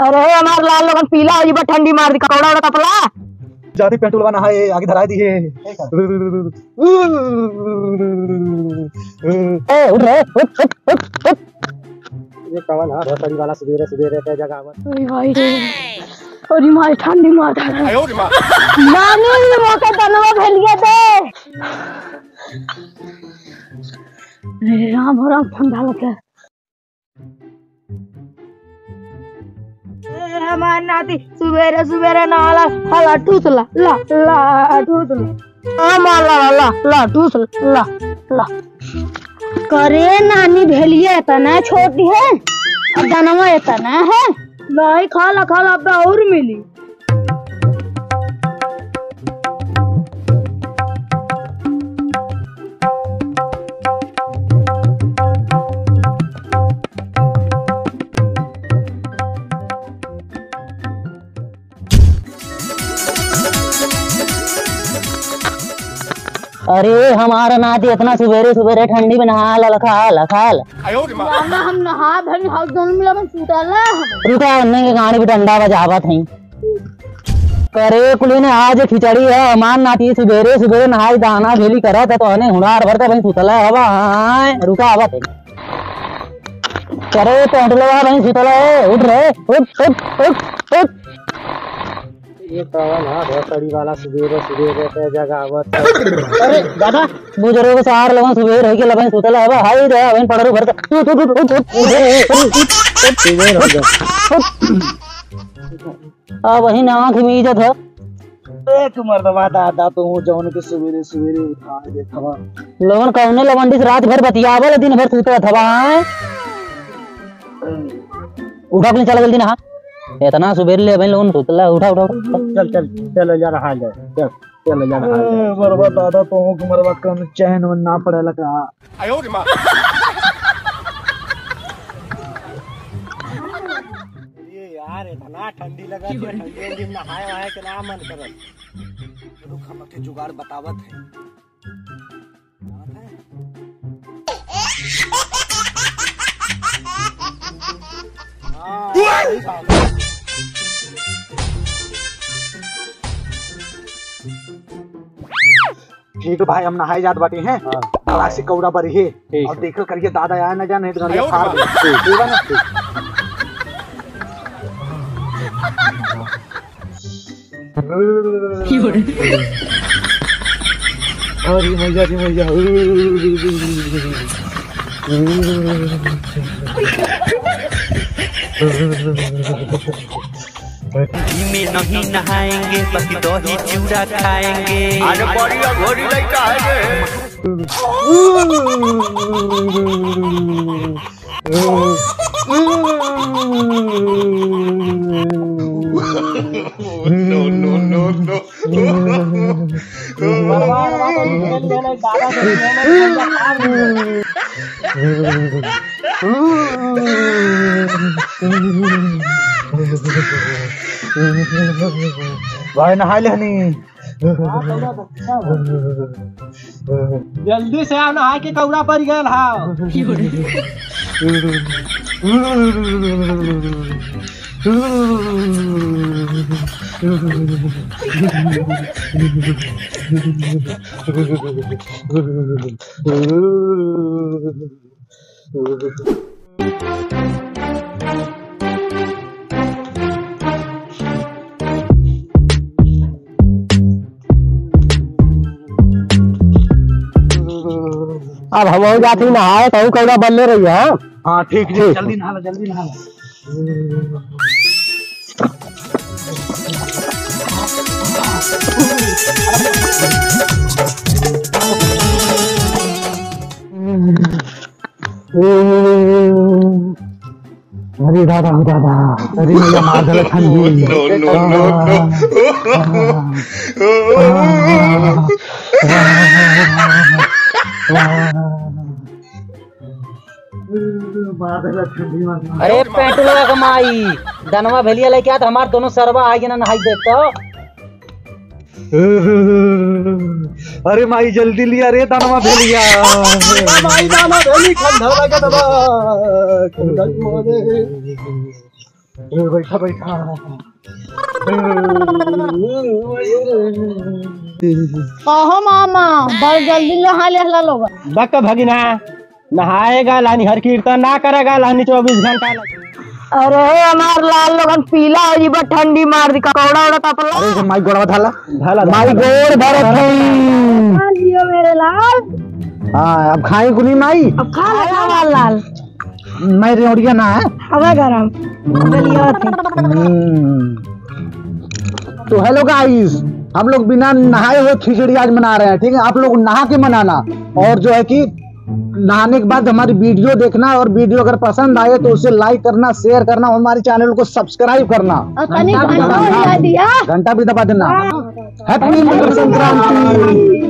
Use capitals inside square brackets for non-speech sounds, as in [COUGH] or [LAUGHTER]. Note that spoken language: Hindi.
अरे हमार लाल लोगन पीला हो जीबा ठंडी मार दी कपड़ा उड़ा कपड़ा जाती पेट्रोल बना है आगे धरा दी है। ए उठ रे उठ उठ उठ उठ। ये कवन है भोसड़ी वाला सवेरे सवेरे पे जगह में अरे भाई रे। अरे मार ठंडी मार था नानी ये मौका तनवा भेल गया थे रे राम राम ठंडा लगे। हमार नाती सवेरे सवेरे नाला हला ठूसला ला ला ठूसला हमार ला ला ला ठूसला ला ला। करे नानी भेलिए तना छोटी है। दानवा इतना है। नहीं खाला खाला अब और मिली। अरे हमारा नाती इतना सवेरे सवेरे ठंडी में नहा ला खा ला खा ला। मामा हम नहा भरी हाउस दोनों मिला में सुतला रुका उन्ने के गाड़ी भी डंडा बजावत है करे कुली ने आज खिचड़ी है हमार नाती सवेरे सवेरे नहाई दाना भेली करत तो हने हुनार भर के भाई सुतला हवा हाँ, रुका आवा थे करे पेंट लगा भाई सुतला है उठ रे उठ उठ उठ उठ। ये है भोसड़ी वाला सवेरे पे जगह में अरे दादा बुज़ुर्ग के सहार लगन सवेरे है के लगन सुतला है हाय रे भाई पड़रू भर के उठ उठ उठ उठ उठ अब वही ना आँख में इज़्ज़त है एक मर्दवा दादा तो हूँ जौन के सवेरे सवेरे उठा देखवा लोगन कौने लवंडी से रात भर बतियावल दिन भर सुते थवा उठा अपने चला जल्दी नहा इतना सुबेर ले भाई लोगन सुतला उठा उठा उठा। चल चल चल जा रहा है चल चल जा रहा है मरवा दादा तो हूँ कि मरवा कौन चैन वन ना पड़े लगा। ये यार इतना ठंडी लगा ठंडी में नहाए वहाए के ना मन करत रुक हम के जुगाड़ बतावत है। हाँ, ठीक है भाई हम नहाए जात बाटे हैं? बड़ा से कौड़ा बरी है। और देखल करिए दादा आया न जाने तो गड़िया फाड़ दे ठीक। है ना। अरे [LAUGHS] [LAUGHS] में नहीं नहाएँगे बस दही चूड़ा खाएँगे। अरे बढ़िया घोड़ी लड़का है भाई नहा लेनी जल्दी से आओ नहा के कौड़ा पर गए हाँ [LAUGHS] अब हम हो जाती नहाए कहूँ कौड़ा बनले रही है हाँ? ठीक है जल्दी नहा जल्दी नहा अरे दादा दादा अरे मार दल ठंडी अरे पेट्रोल का कमाई दनवा भेलिया लेके आ हमार दोनों सरवा आगे ना नहाई देख तो। अरे माई जल्दी लिया रे दानवा भेलिया। माई दाना भेली खंडा लगा दबा। खंडा मोरे बैठा बैठा। कहो मामा बड़ जल्दी नहा लेला लोग। बक भगिना नहाएगा लानी हर कीर्तन ना करेगा लानी चौबीस घंटा अरे हमार लाल लोगन पीला हो जी बा ठंडी मार दी कौड़ा उड़ा तपला अरे इसे माइक गोड़वा थाला। ढाला माई गोड़ भरत हई लियो मेरे लाल। हाँ अब खाई कुनी माई? अब खा ले हमार लाल। मैं रेवड़िया ना है? हवा गरम। गलिया थी। हम्म। तो हेलो गाइस हम लोग बिना नहाए हुए खिचड़ी आज मना रहे हैं ठीक है? आप लोग नहा के मनाना। और जो है कि नहाने के बाद हमारी वीडियो देखना और वीडियो अगर पसंद आए तो उसे लाइक करना शेयर करना और हमारे चैनल को सब्सक्राइब करना। घंटा घंटा भी दबा देना। हैप्पी मकर संक्रांति।